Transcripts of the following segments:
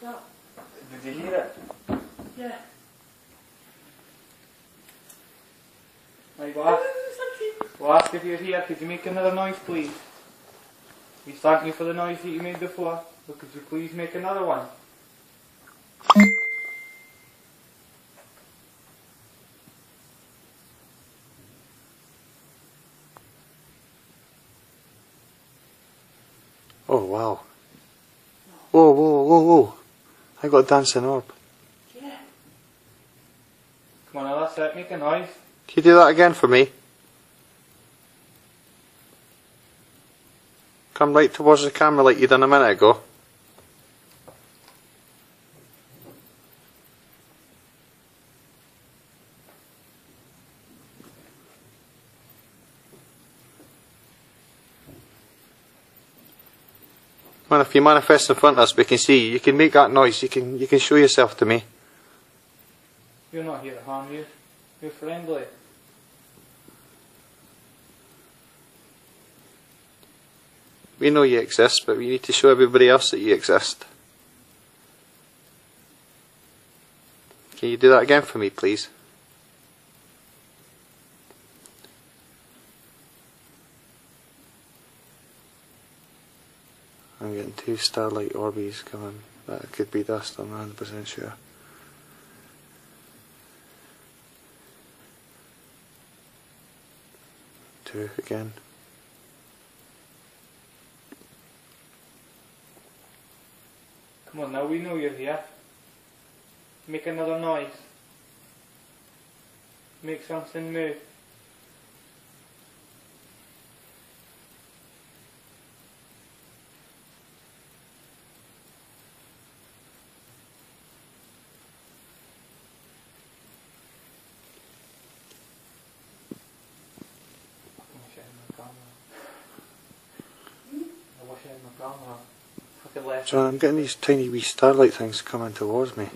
Did you hear it? Yeah. Right, we'll ask, we'll ask if you're here. Could you make another noise, please? We thank you for the noise that you made before, but could you please make another one? Oh, wow. Whoa, whoa, whoa, whoa. I got a dancing orb. Yeah. Come on, now, that's it. Make a noise. Can you do that again for me? Come right towards the camera like you done a minute ago. Well, if you manifest in front of us, we can see you. You can make that noise. You can you can show yourself to me. You're not here to harm you. You're friendly. We know you exist, but we need to show everybody else that you exist. Can you do that again for me, please? Two starlight orbies coming. That could be dust, I'm 100% sure. Two again. Come on, now we know you're here. Make another noise. Make something move. I wish I had my camera. I wish I had my camera. I could left So I'm getting these tiny wee starlight things coming towards me.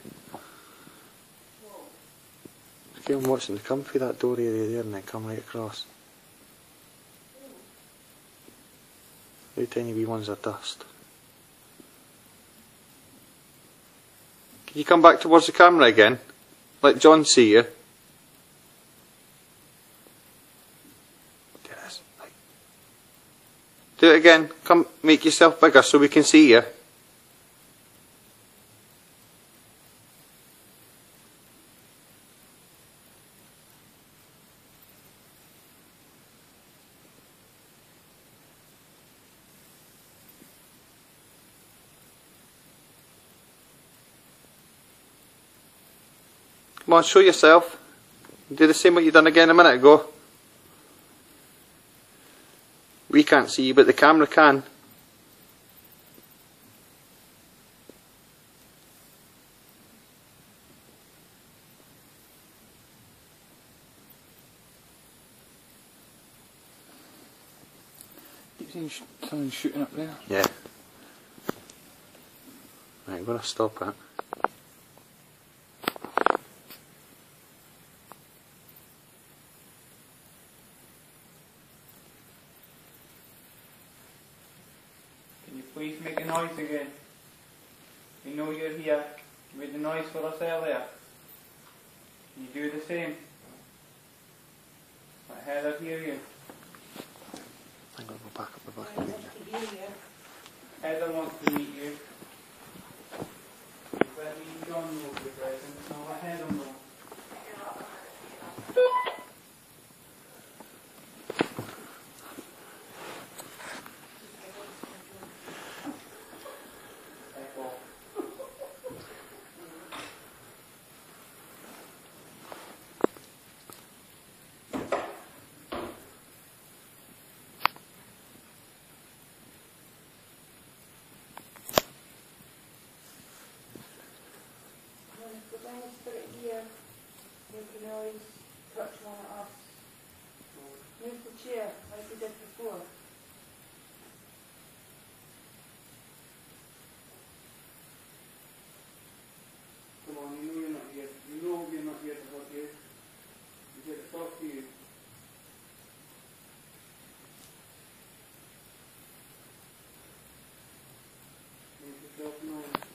Okay, I'm watching them come through that door area there and then come right across. The tiny wee ones are dust. Can you come back towards the camera again? Let John see you. Do it again. Come, make yourself bigger so we can see you. Come on, show yourself. Do the same what you done again a minute ago. We can't see you, but the camera can. Keep seeing sh- someone shooting up there. Yeah. Right, I'm gonna stop it. Please make a noise again? We know you're here. You made the noise for us earlier. You do the same? Let Heather hear you. I'm gonna go back up the back again. Heather wants to meet you. Let me John know the present. I'll let Heather know. When you put it here, you can always touch one of us. Move the chair like we did before. Come on, you know you're not here. You know we're not here to hurt you. We're here to talk to you. Make yourself known.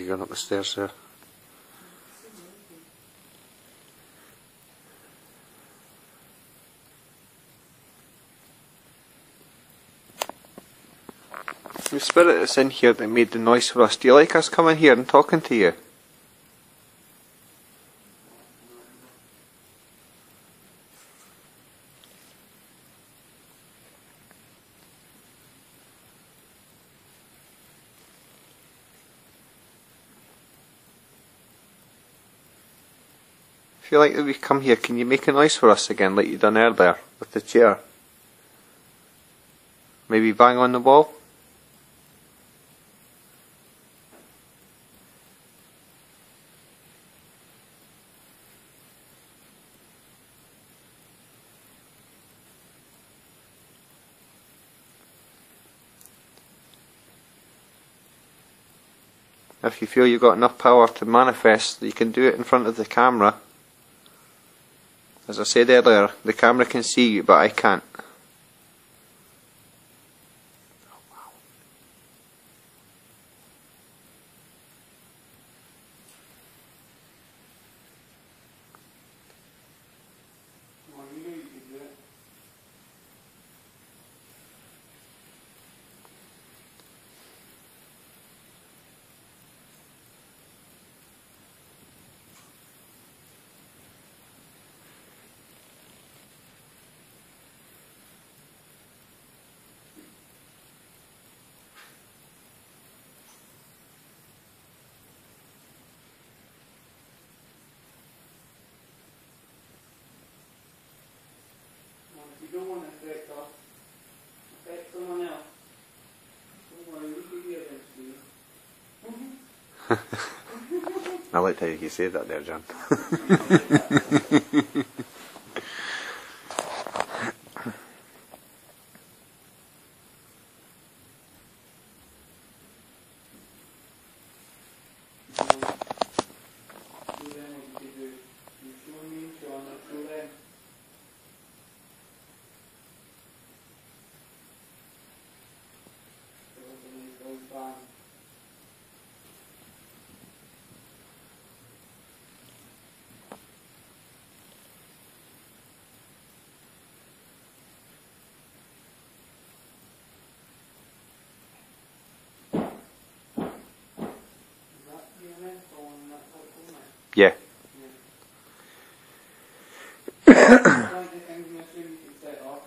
You going up the stairs there? The spirit that's in here that made the noise for us, do you like us coming here and talking to you? If you like that we come here, can you make a noise for us again like you done earlier with the chair? Maybe bang on the wall? If you feel you've got enough power to manifest, you can do it in front of the camera. As I said earlier, the camera can see you, but I can't. Well, you knew you could do it. Well, if you don't want to affect us, affect someone else. Don't worry, we can hear them, Steve. I liked how you said that there, John. Do them what you could do. You show me, Shaun, I'll show them. So when it goes bang. Is that EMF on that Yeah. Like the things in this room you can set off.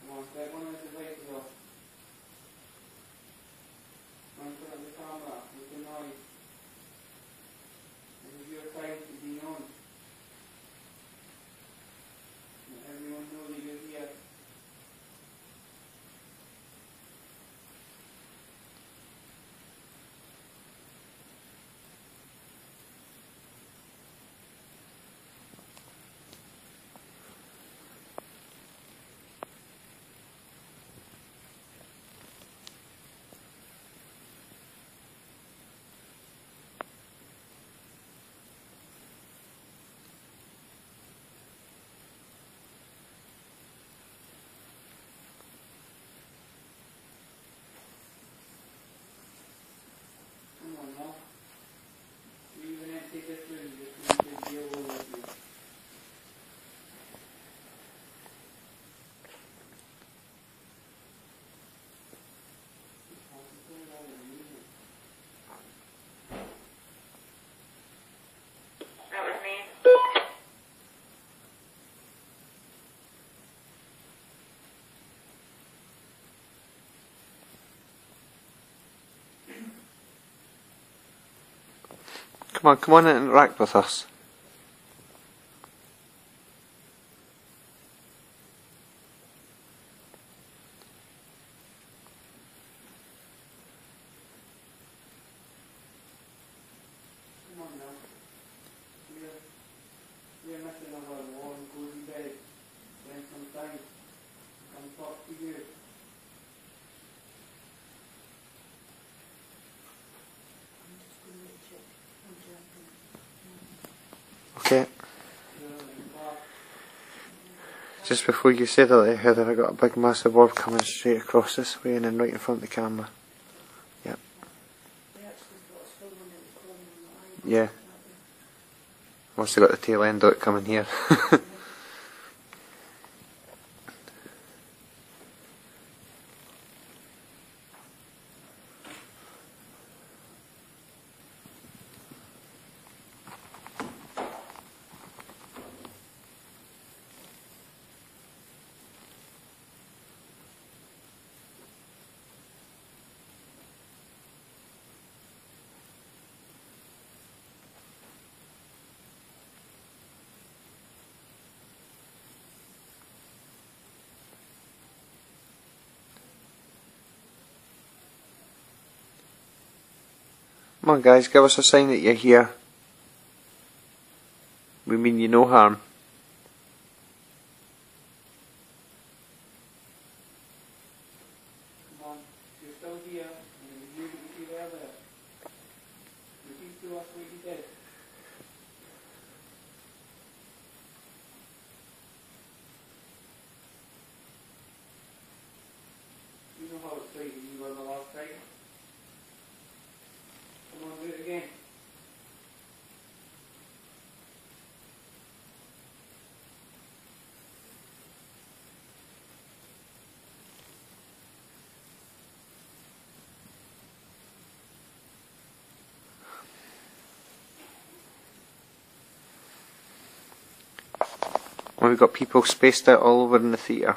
Come on, set one of the devices off. One in front of the camera with the noise. This is your time to be known. Let everyone know that you're here. Come on now. You even empty this room just to make it deal with you. That was me. Come on, come on and interact with us. Just before you said that there, Heather, I got a big massive orb coming straight across this way and then right in front of the camera. Yep. Yeah. Must have got the tail end of it coming here. Come on guys, give us a sign that you're here. We mean you no harm. We've got people spaced out all over in the theatre.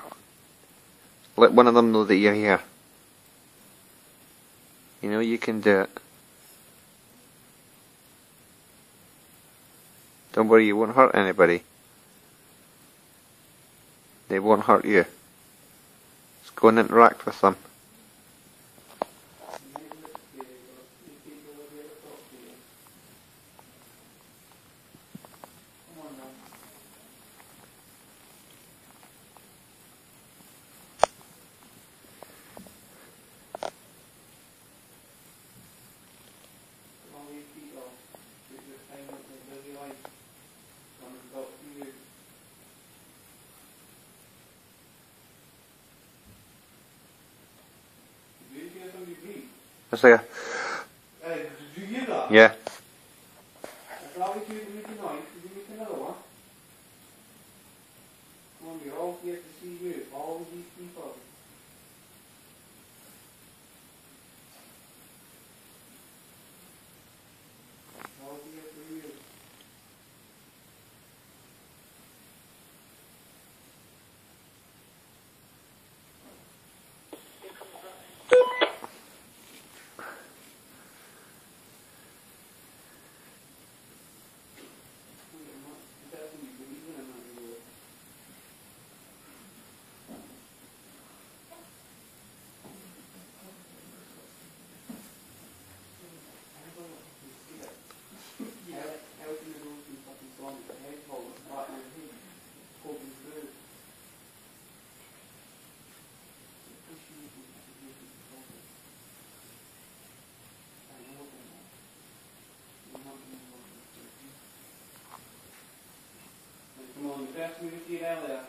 Let one of them know that you're here. You know you can do it. Don't worry, you won't hurt anybody. They won't hurt you. Just go and interact with them. Hey, you? Yeah. back to you, Tina,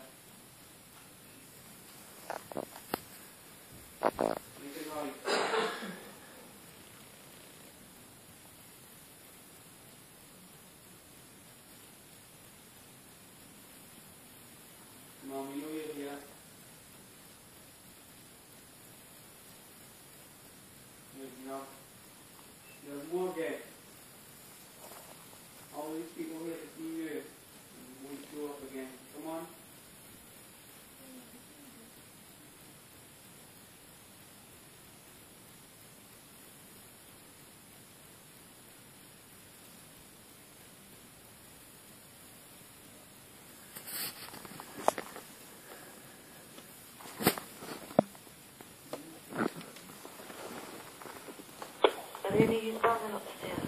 Maybe he's buzzing upstairs.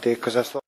Did because I thought.